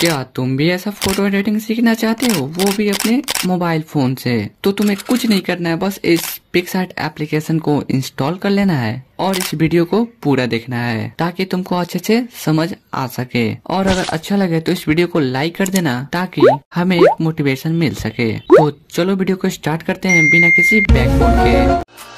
क्या तुम भी ऐसा फ़ोटो एडिटिंग सीखना चाहते हो? वो भी अपने मोबाइल फ़ोन से। तो तुम्हें कुछ नहीं करना है, बस इस पिक्सार्ट एप्लीकेशन को इंस्टॉल कर लेना है और इस वीडियो को पूरा देखना है, ताकि तुमको अच्छे से समझ आ सके। और अगर अच्छा लगे तो इस वीडियो को लाइक कर देना, ताकि हमें एक मोटिवेशन मिल सके। तो चलो वीडियो को स्टार्ट करते हैं बिना किसी बैकबोर्ड के।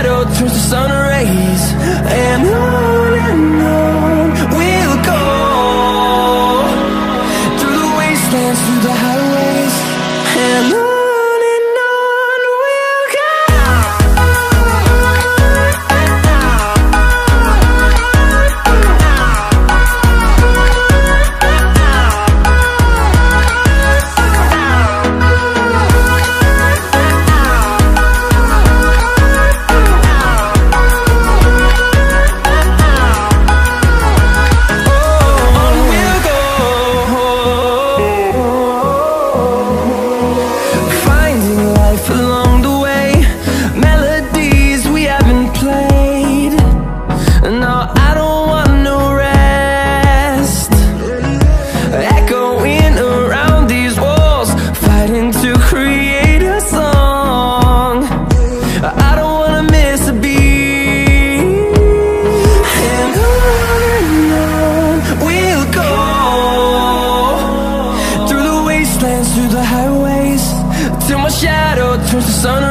turns to sun sun